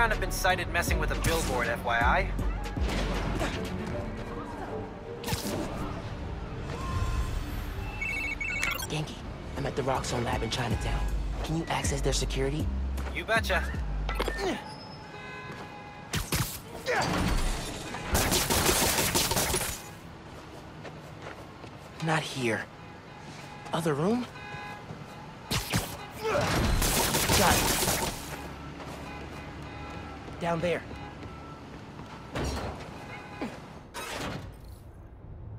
Underground have been sighted messing with a billboard, FYI. Ganke, I'm at the Roxxon lab in Chinatown. Can you access their security? You betcha. Not here. Other room? Got it. Down there.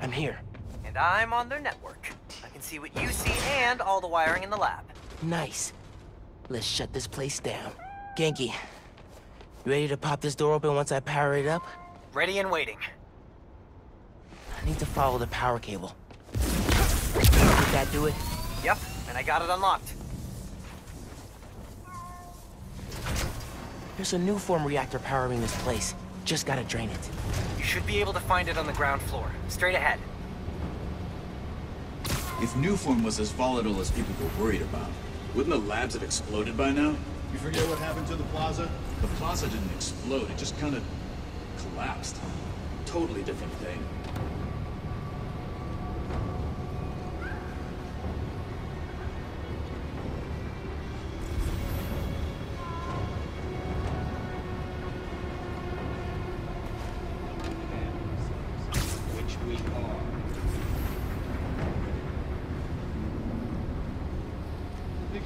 I'm here. And I'm on their network. I can see what you see and all the wiring in the lab. Nice. Let's shut this place down. Ganke, you ready to pop this door open once I power it up? Ready and waiting. I need to follow the power cable. Did that do it? Yep, and I got it unlocked. There's a Nuform reactor powering this place. Just gotta drain it. You should be able to find it on the ground floor. Straight ahead. If Nuform was as volatile as people were worried about, wouldn't the labs have exploded by now? You forget what happened to the plaza? The plaza didn't explode, it just kind of collapsed. Totally different thing.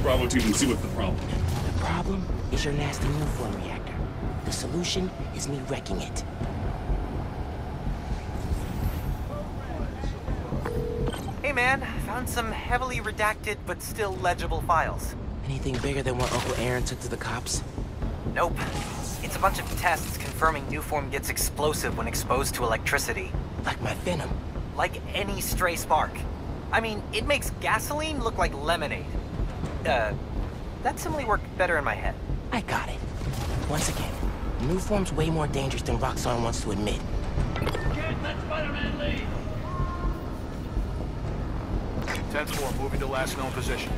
on Bravo 2 and see what's the problem. The problem is your nasty new form reactor. The solution is me wrecking it. Hey man, found some heavily redacted but still legible files. Anything bigger than what Uncle Aaron took to the cops? Nope. It's a bunch of tests confirming Nuform gets explosive when exposed to electricity. Like my venom. Like any stray spark. I mean, it makes gasoline look like lemonade. Uh, that simile worked better in my head. I got it. Once again, Nuform's way more dangerous than Roxxon wants to admit. Can't let Spider-Man lead! 10-4, moving to last known position.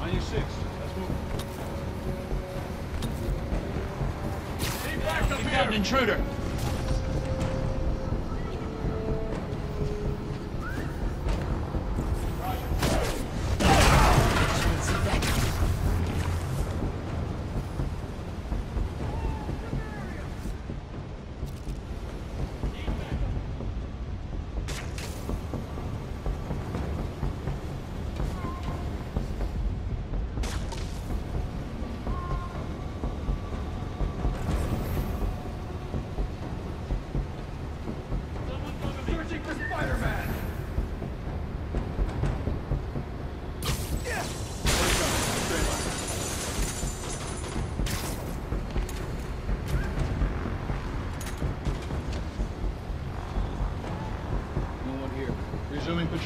On your six. Let's move. We've got an intruder!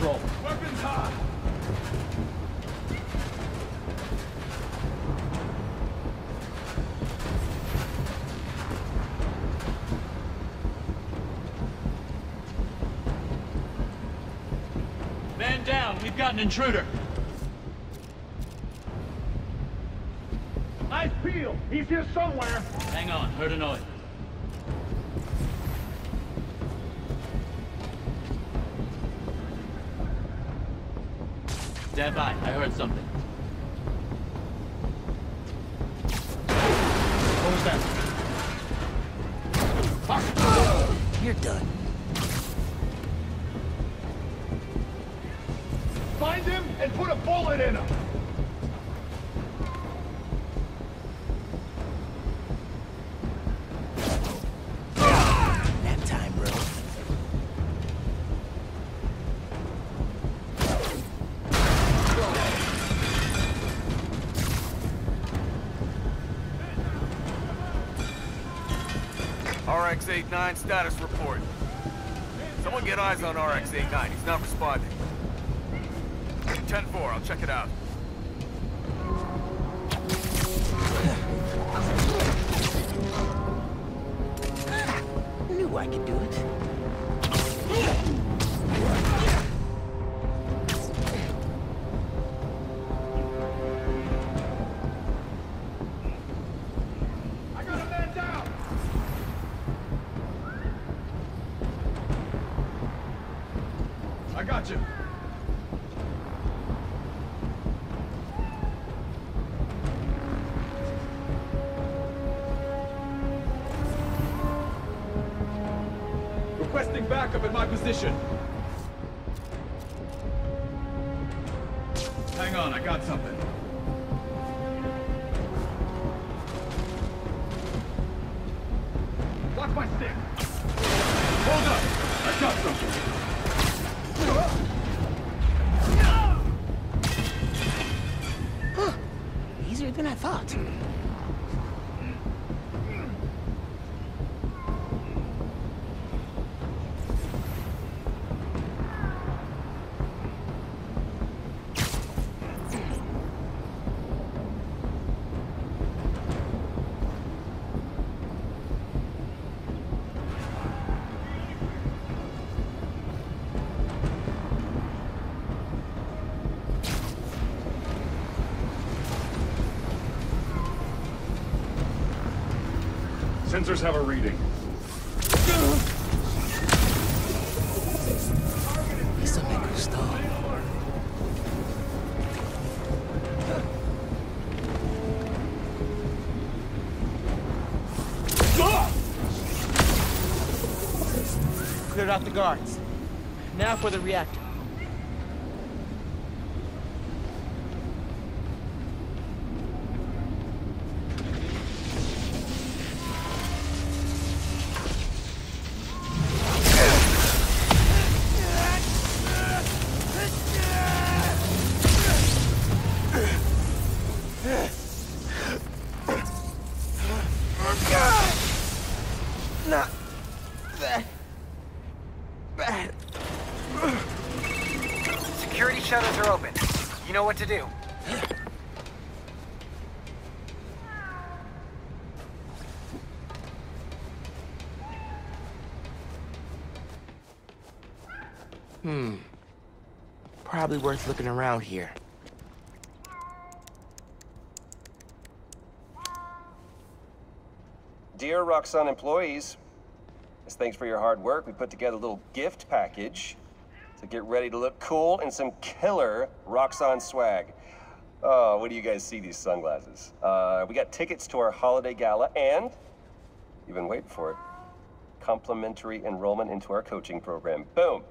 control. Weapons hot! Man down, we've got an intruder. Eyes peeled, he's here somewhere. Hang on, heard a noise. Stand by, I heard something. What was that? You're done. Find him and put a bullet in him. RX-89 status report. Someone get eyes on RX-89. He's not responding. 10-4, I'll check it out. I got you. Requesting backup at my position. Hang on, I got something. Watch my stick. Sensors have a reading. Cleared out the guards. Now for the reactor. Security shutters are open. You know what to do. Hmm. Probably worth looking around here. Dear Roxxon employees, as thanks for your hard work, we put together a little gift package to get ready to look cool in some killer Roxxon swag. Oh, what do you guys see these sunglasses? Uh, we got tickets to our holiday gala and, you've been waiting for it, complimentary enrollment into our coaching program. Boom.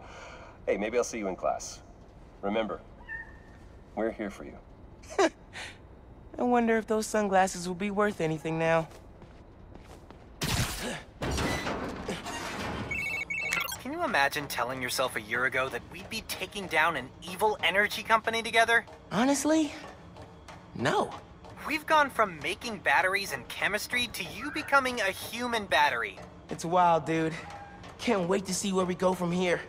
Hey, maybe I'll see you in class. Remember, we're here for you. I wonder if those sunglasses will be worth anything now. Imagine telling yourself a year ago that we'd be taking down an evil energy company together? Honestly, no. We've gone from making batteries and chemistry to you becoming a human battery. It's wild, dude. Can't wait to see where we go from here.